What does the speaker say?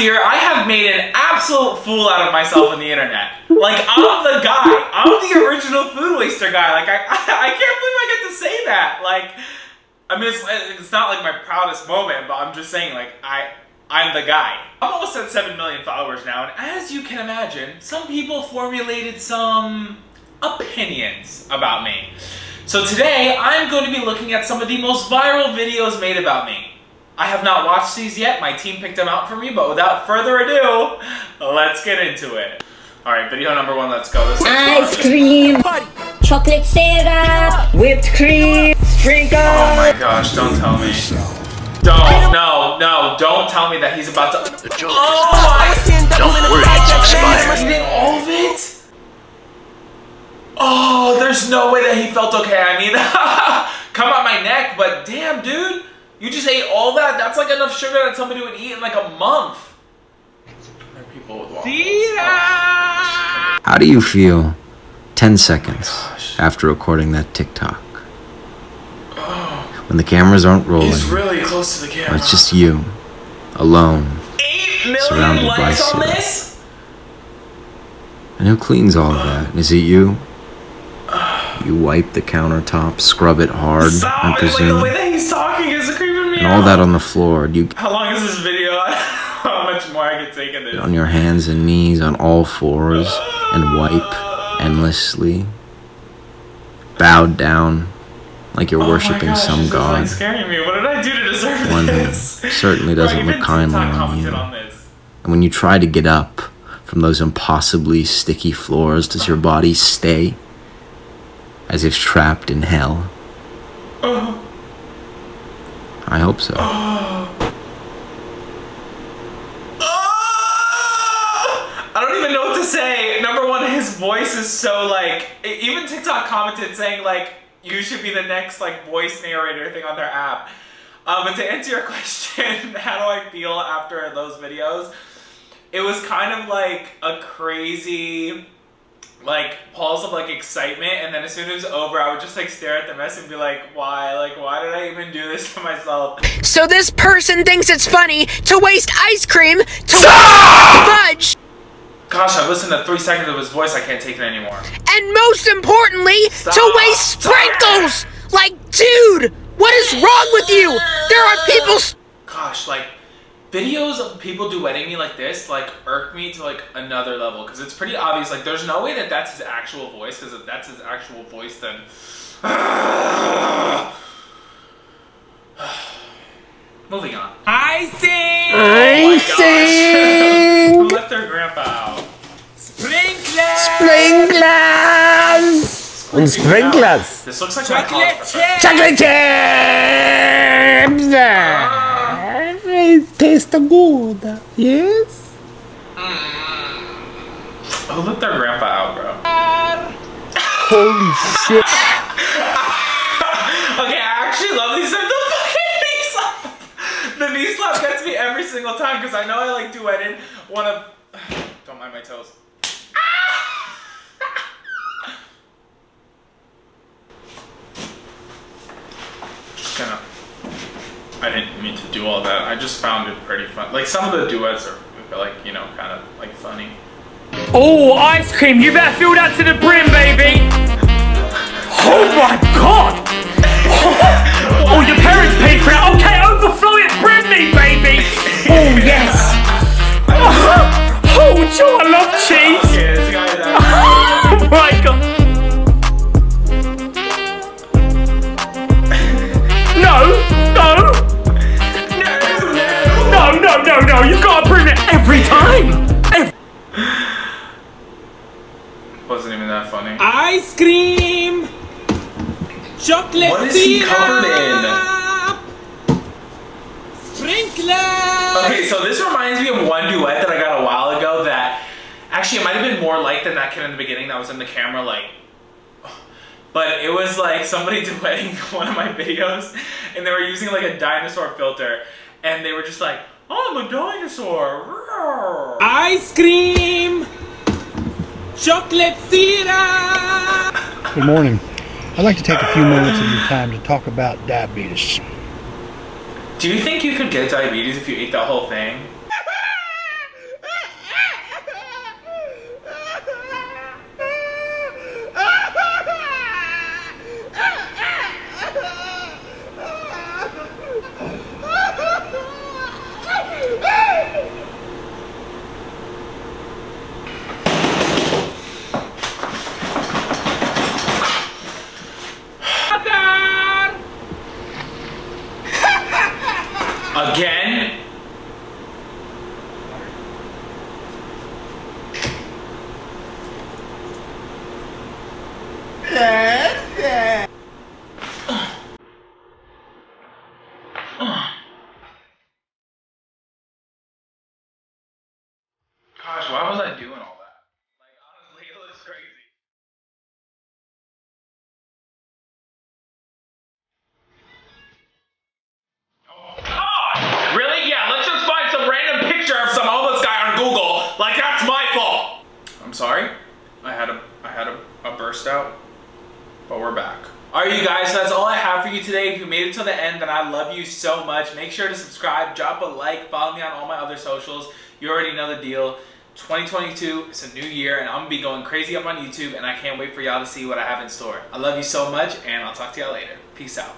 year, I have made an absolute fool out of myself on the internet. Like, I'm the guy. I'm the original food waster guy. Like, I, I, I can't believe I get to say that. Like, I mean, it's, it's not like my proudest moment, but I'm just saying, like, I, I'm the guy. I'm almost at 7 million followers now, and as you can imagine, some people formulated some opinions about me. So today, I'm going to be looking at some of the most viral videos made about me. I have not watched these yet, my team picked them out for me, but without further ado, let's get into it. Alright, video number one, let's go. This Ice cream, chocolate syrup, whipped cream, sprinkles. Oh my gosh, don't tell me. Don't, no, no, don't tell me that he's about to. The joke Oh is my Don't worry, it's expired. All of it? Oh, there's no way that he felt okay. I mean, come out my neck, but damn, dude, you just ate all that? That's like enough sugar that somebody would eat in like a month. There are people with waffles. How do you feel 10 seconds oh gosh. after recording that TikTok? Oh. When the cameras aren't rolling, He's really close to the camera. when it's just you, alone, Eight million surrounded by likes on syrup. this? and who cleans all of that? Is it you? You wipe the countertop, scrub it hard, I Stop! It's like and all that on the floor. Do you How long is this video? How much more I can take in this? on your hands and knees on all fours and wipe endlessly, bowed down like you're Oh worshiping gosh, some is, like, god? scaring me. What did I do to deserve One who this? certainly doesn't Bro, look kindly on you. on. And when you try to get up from those impossibly sticky floors, does your body stay as if trapped in hell? Oh, I hope so. I don't even know what to say. Number one, his voice is so like. Even TikTok commented saying like you should be the next like voice narrator thing on their app. Um, and to answer your question, how do I feel after those videos? It was kind of like a crazy like pulse of like excitement and then as soon as it was over I would just like stare at the mess and be like why like why did I even do this to myself So this person thinks it's funny to waste ice cream to fudge, gosh I listened to three seconds of his voice I can't take it anymore and most importantly, to Stop. waste Stop. sprinkles. Like, dude, what is wrong with you? There are people. gosh like videos of people duetting me like this like irk me to like another level because it's pretty obvious like there's no way that that's his actual voice because if that's his actual voice then moving on I see. oh my gosh who left their grandpa out Sprinklers! Und Sprinklers! this looks like my college professor. Chocolate chips! Oh, It tastes good. Yes? who let their grandpa out bro Holy shit. Okay, I actually love these. The fucking knee slap. The knee slap gets me every single time because I know I like duetting one of. Don't mind my toes. Just gonna. I didn't mean to do all that. I just found it pretty fun. Like some of the duets are like you know kind of like funny. Oh, ice cream! You better fill that to the brim, baby! Oh my god! Oh, your parents paid for it! Okay, overflow it! Brim me, baby! Oh, yes! Chocolate What is he syrup, covered in? Sprinkler! Okay, so this reminds me of one duet that I got a while ago that actually it might have been more like than that kid in the beginning that was in the camera like but it was like somebody duetting one of my videos and they were using like a dinosaur filter and they were just like I'm a dinosaur Ice cream! Chocolate syrup! Good morning. I'd like to take a few moments of your time to talk about diabetes. Do you think you could get diabetes if you ate that whole thing? Yes. Gosh, why was I doing all that? Like, honestly, it looks crazy. Oh, God! Really? Yeah, let's just find some random picture of some homeless guy on Google. Like, that's my fault! I'm sorry. I had a, I had a, a burst out but we're back. All right, you guys, so that's all I have for you today. If you made it till the end, then I love you so much. Make sure to subscribe, drop a like, follow me on all my other socials. You already know the deal. 2022, it's a new year, and I'm gonna be going crazy up on YouTube, and I can't wait for y'all to see what I have in store. I love you so much, and I'll talk to y'all later. Peace out.